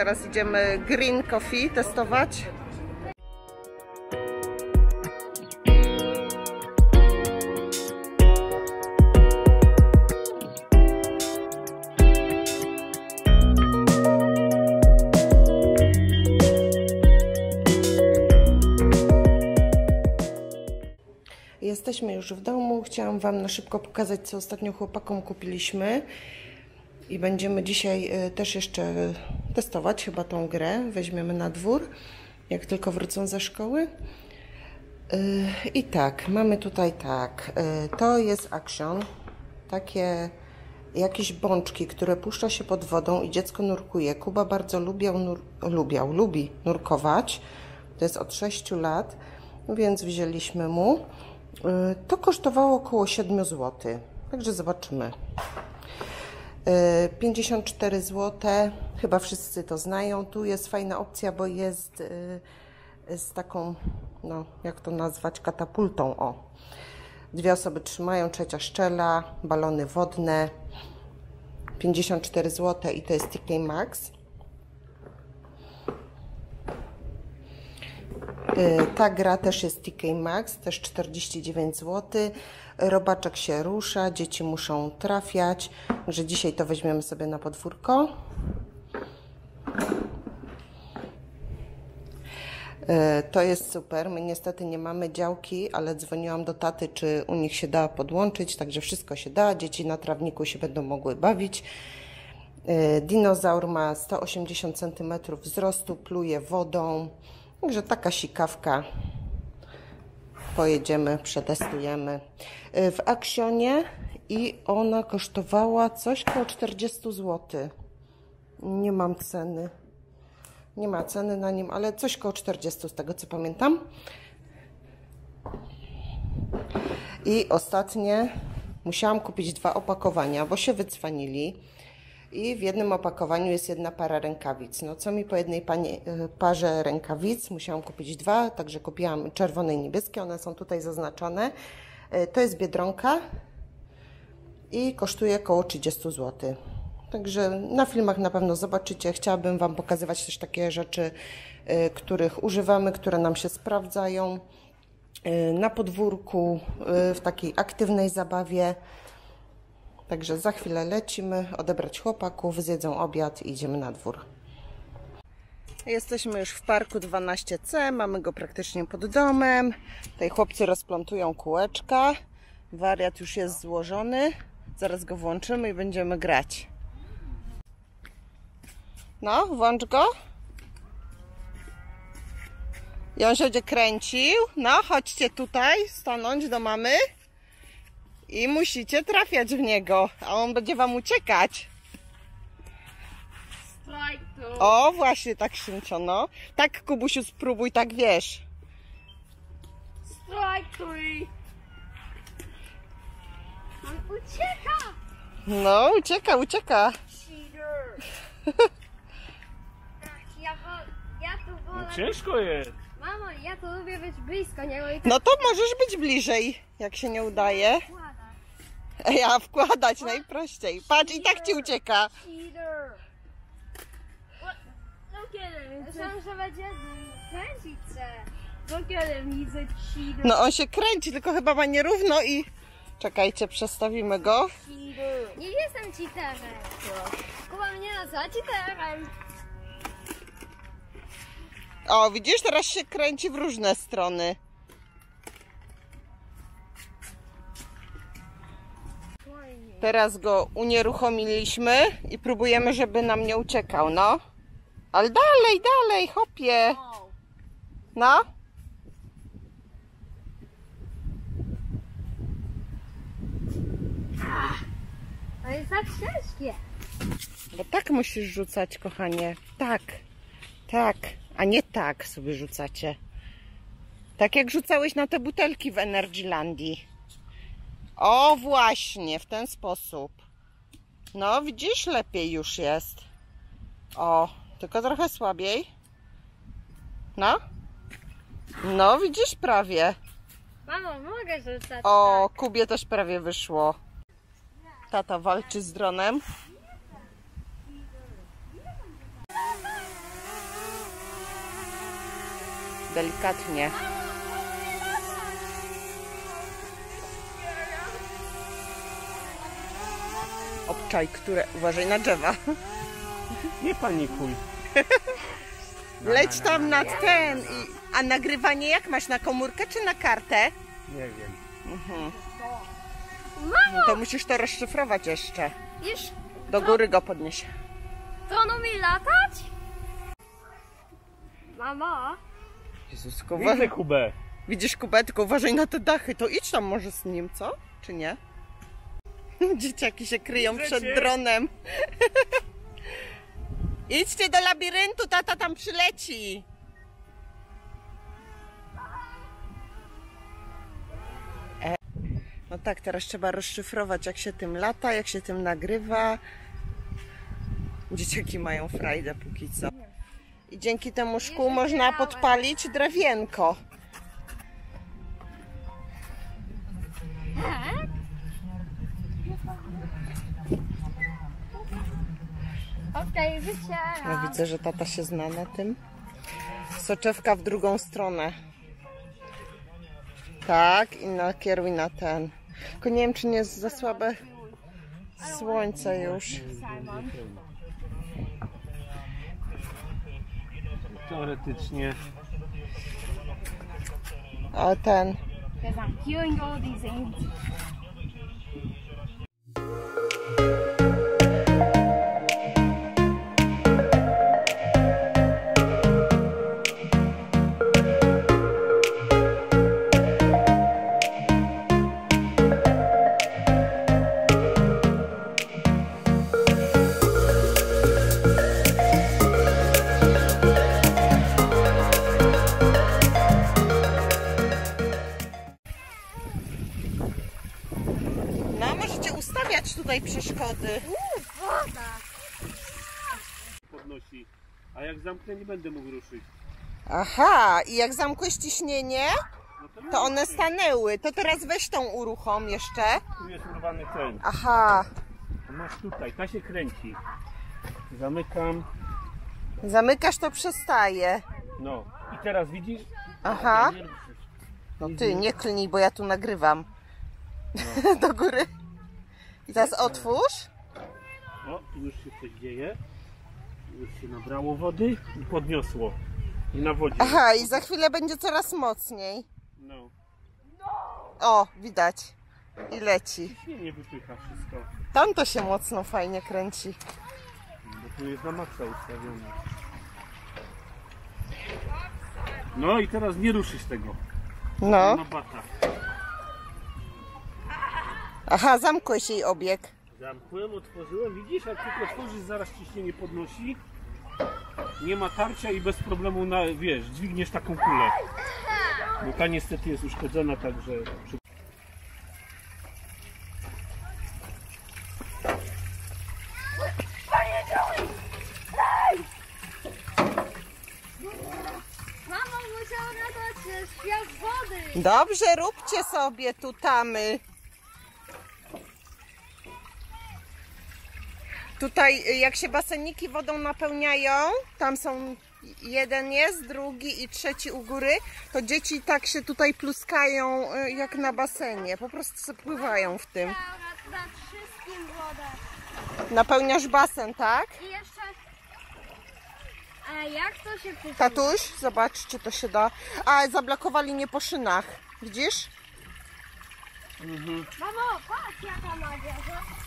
Teraz idziemy green coffee testować. Jesteśmy już w domu. Chciałam Wam na szybko pokazać, co ostatnio chłopakom kupiliśmy. I będziemy dzisiaj e, też jeszcze testować chyba tą grę. Weźmiemy na dwór, jak tylko wrócą ze szkoły. E, I tak, mamy tutaj tak. e, To jest action. Takie jakieś bączki, które puszcza się pod wodą i dziecko nurkuje. Kuba bardzo lubiał, nur, lubiał, lubi nurkować. To jest od 6 lat, więc wzięliśmy mu. Y, To kosztowało około 7 zł. Także zobaczymy. Y, 54 zł. Chyba wszyscy to znają. Tu jest fajna opcja, bo jest y, z taką, no jak to nazwać, katapultą. O. Dwie osoby trzymają, trzecia szczela, balony wodne. 54 zł i to jest TK Max. Y, Ta gra też jest TK Max, też 49 zł. Robaczek się rusza, dzieci muszą trafiać, że dzisiaj to weźmiemy sobie na podwórko. Y, To jest super. My niestety nie mamy działki, ale dzwoniłam do taty, czy u nich się da podłączyć, także wszystko się da. Dzieci na trawniku się będą mogły bawić. Y, Dinozaur ma 180 cm wzrostu, pluje wodą. Także taka sikawka. Pojedziemy, przetestujemy. Y, W Aksionie i ona kosztowała coś koło 40 zł. Nie mam ceny. Nie ma ceny na nim, ale coś koło 40 z tego co pamiętam. I ostatnie musiałam kupić dwa opakowania, bo się wycwanili. I w jednym opakowaniu jest jedna para rękawic. No co mi po jednej panie, parze rękawic musiałam kupić dwa, także kupiłam czerwone i niebieskie. One są tutaj zaznaczone. Y, To jest Biedronka i kosztuje około 30 zł. Także na filmach na pewno zobaczycie. Chciałabym Wam pokazywać też takie rzeczy, y, których używamy, które nam się sprawdzają y, na podwórku, w takiej aktywnej zabawie. Także za chwilę lecimy odebrać chłopaków, zjedzą obiad i idziemy na dwór. Jesteśmy już w parku 12C, mamy go praktycznie pod domem. Tutaj chłopcy rozplątują kółeczka. Wariat już jest złożony. Zaraz go włączymy i będziemy grać. No, włącz go. I on się będzie kręcił. No, chodźcie tutaj, stanąć do mamy. I musicie trafiać w niego, a on będzie wam uciekać. O, właśnie tak szymciono. Tak, Kubusiu, spróbuj, tak wiesz. Strike three. On ucieka! No, ucieka, ucieka. Cheater! Ach, ja, tu wolę... Ciężko jest. Mamo, ja tu lubię być blisko niego tak No to możesz być bliżej, jak się nie udaje. Ja wkładać najprościej. Patrz, i tak ci ucieka. Cheater! What? Look at him. Myślałam, że będzie kręcić się. Look at him, he's a cheater. No on się kręci, tylko chyba ma nierówno i... Czekajcie, przestawimy go. Cheater. Nie jestem cheaterem. Kuba mnie nazywa cheaterem. O, widzisz, teraz się kręci w różne strony. Teraz go unieruchomiliśmy i próbujemy, żeby nam nie uciekał, no. Ale dalej, dalej, hopie. No. To jest tak ciężkie. Bo tak musisz rzucać, kochanie. Tak, tak, a nie tak sobie rzucacie. Tak jak rzucałeś na te butelki w Energylandii. O właśnie, w ten sposób. No widzisz, lepiej już jest. O, tylko trochę słabiej. No. No widzisz prawie. Mamo, mogę rzucać. O, Kubie też prawie wyszło. Tata walczy z dronem. Delikatnie. Obczaj, które... Uważaj na drzewa. Nie panikuj. Leć tam na ten. I... A nagrywanie jak masz? Na komórkę czy na kartę? Nie wiem. No to musisz to rozszyfrować jeszcze. Już Do góry go podnieś. to ono mi latać? Mama? Jezusku, Widzę Kubę. widzisz Kubę, tylko uważaj na te dachy. To idź tam może z nim, co? Czy nie? Dzieciaki się kryją przed dronem. Idźcie do labiryntu, tata tam przyleci. E, No tak, teraz trzeba rozszyfrować, jak się tym lata, jak się tym nagrywa. Dzieciaki mają frajdę póki co. I dzięki temu szkół można podpalić drewienko. No widzę, że tata się zna na tym. Soczewka w drugą stronę. Tak, i nakieruj na ten. Tylko nie wiem, czy nie jest za słabe słońce już. Teoretycznie. O ten. Because I'm hearing all these things. Zamknę, nie będę mógł ruszyć. Aha, i jak zamkłeś ciśnienie, No to, to one stanęły. To teraz weź tą uruchom jeszcze. Tu jest urwany ten. Aha, Masz tutaj, ta się kręci. Zamykam. zamykasz, to przestaje. No. I teraz widzisz? Aha. No ty, nie klnij, bo ja tu nagrywam. Do góry. I teraz otwórz. O, już się coś dzieje. Już się nabrało wody i podniosło. I na wodzie. Aha, i za chwilę będzie coraz mocniej. No. O, widać. I leci. Nie, nie wypycha wszystko. Tam to się mocno fajnie kręci. Bo tu jest na maksa ustawione. No i teraz nie ruszysz tego. No. Na bata. Aha, zamkłeś jej obieg. Zamknąłem, otworzyłem. Widzisz, jak tylko otworzysz, zaraz ciśnienie podnosi. Nie ma tarcia i bez problemu, na, wiesz, dźwigniesz taką kulę. Bo ta niestety jest uszkodzona, także... Dobrze, róbcie sobie tu tamy. Tutaj, y, jak się baseniki wodą napełniają, tam są jeden jest, drugi i trzeci u góry, to dzieci tak się tutaj pluskają y, jak na basenie. Po prostu pływają w tym. Wszystkim wodę. Napełniasz basen, tak? I jeszcze... A jak to się przyczyni? Tatuś, zobacz, czy to się da. A, zablokowali nie po szynach. Widzisz? Mamo, patrz jaka nadzieja.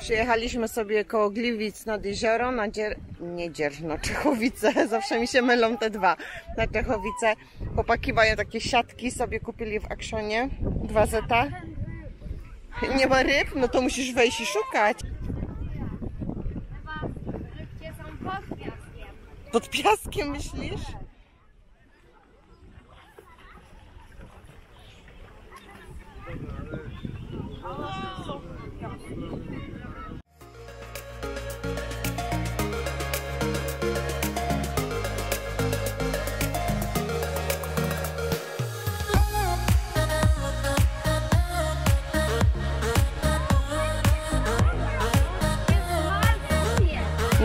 Przyjechaliśmy sobie koło Gliwic nad jezioro, na Dzier... nie Dzierżno, Czechowice, zawsze mi się mylą te dwa, na Czechowice. Chłopaki mają takie siatki, sobie kupili w Akszonie, dwa zeta. Nie ma ryb? No to musisz wejść i szukać. Chyba rybcie są pod piaskiem. Pod piaskiem myślisz?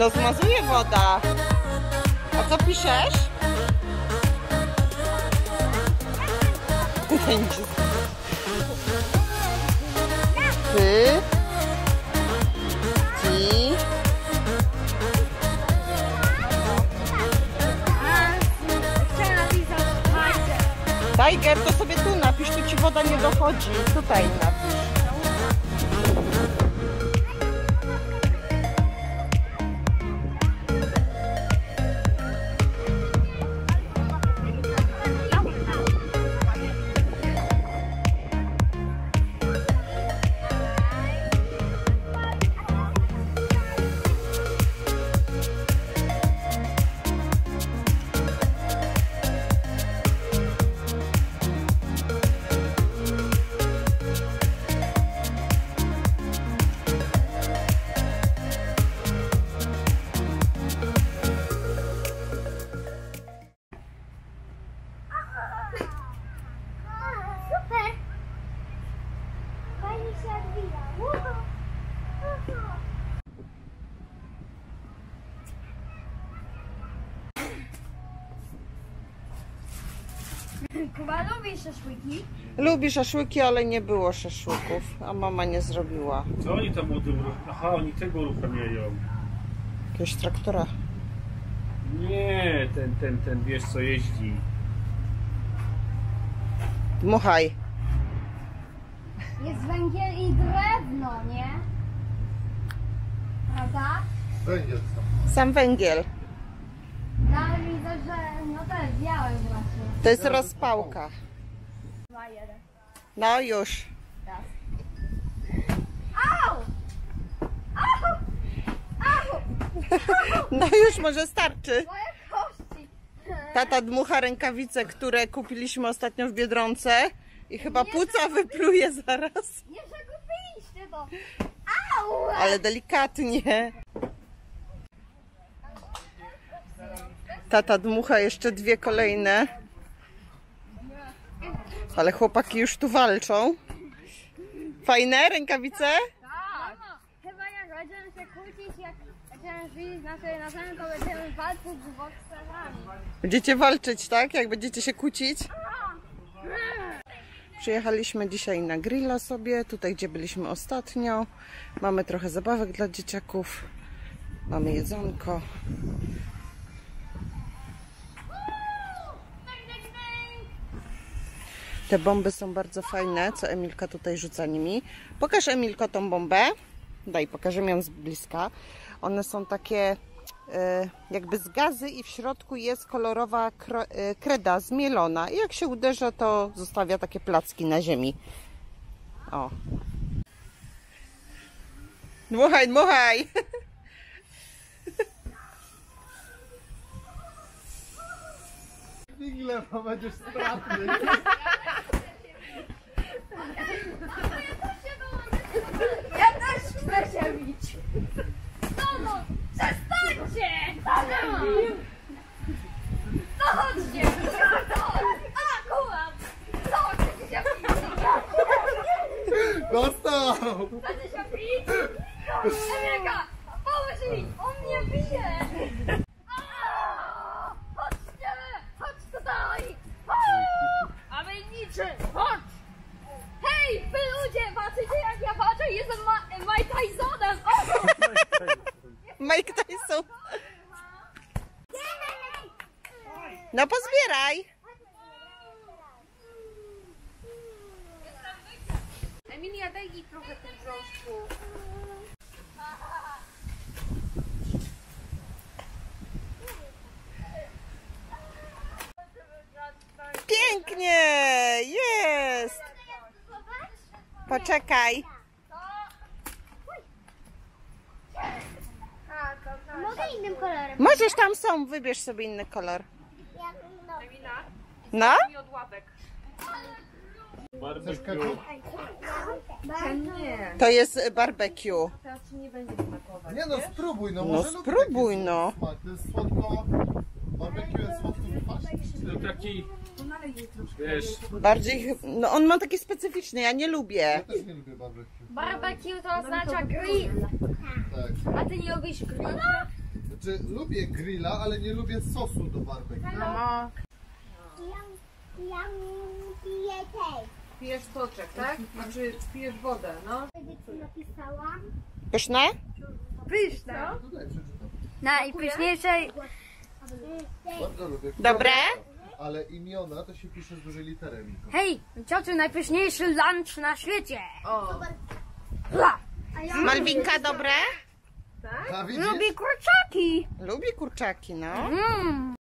No zmazuje woda. A co piszesz? Ty. Tiger. Tiger, to sobie tu napisz, tu ci woda nie dochodzi. Tutaj napisz. Kuba lubi szaszłyki. Lubi szaszłyki, ale nie było szaszłyków, a mama nie zrobiła. Co oni tam uruchamiają? Aha, oni tego uruchamiają. Jakiegoś traktora. Nie, ten, ten, ten, wiesz co jeździ. Dmuchaj. Jest węgiel i drewno, nie? Prawda? Węgiel sam. Sam węgiel. Że no to jest białe właśnie. To jest rozpałka. Dwa, jeden. No już. Raz. Au! Au! Au! No już może starczy. Moje kości! Tata dmucha rękawice, które kupiliśmy ostatnio w Biedronce i chyba płuca wypluje zaraz. Nie przekupiliście to! Au! Ale delikatnie. Tata dmucha jeszcze dwie kolejne. Ale chłopaki już tu walczą. Fajne rękawice? Tak! Chyba jak będziemy się kłócić, jak będziemy żyć na tej na samym, to będziemy walczyć z bokserami. Będziecie walczyć, tak? Jak będziecie się kłócić? Przyjechaliśmy dzisiaj na grilla sobie, tutaj gdzie byliśmy ostatnio. Mamy trochę zabawek dla dzieciaków. Mamy jedzonko. Te bomby są bardzo fajne, co Emilka tutaj rzuca nimi. Pokaż Emilko tą bombę. Daj, pokażę ją z bliska. One są takie e, jakby z gazy i w środku jest kolorowa e, kreda zmielona. I jak się uderza, to zostawia takie placki na ziemi. O. Dmuchaj, dmuchaj! Figle, bo będziesz stratny. Ja też chcę się bić! No no! Przestańcie! No chodźcie! Akurat! Co chcecie się bić? Dostał! Chcecie się bić? Emilka! Pomóż mi! On mnie bije! Aaa! Chodźcie! Chodź tutaj! A wy niczy! Chodź! Hej, wy ludzie! Patrzycie jak ja patrzę? Jestem Ma Mike Tysonem! O! Mike Tyson. No pozbieraj. Emilia, daj mi trochę ten brączku. Pięknie! Jest! Poczekaj. Mogę innym kolorem. Możesz tam są, wybierz sobie inny kolor. No? Barbecue. To jest barbecue. Nie no, spróbuj, no No może lubię spróbuj, taki no. Smak. To jest słodko... Barbecue jest słodko kwaśny. To taki, wiesz, Bardziej, no on ma taki specyficzny, ja nie Ja lubię. też nie lubię barbecue. Barbecue to oznacza grill. Tak. A ty nie lubisz grilla? Znaczy, lubię grilla, ale nie lubię sosu do barbecue. No. Ja piję tej. Pijesz soczek, tak? Znaczy pijesz wodę, no. Napisałam? Pyszne? Pyszne. Najpyszniejszej. Bardzo lubię. Dobre? Ale imiona to się pisze z dużej litery, Miko. Hej, ciociu, najpyszniejszy lunch na świecie. O, Malwinka dobre? Widzisz? Lubię kurczaki. Lubi kurczaki, no. Mm.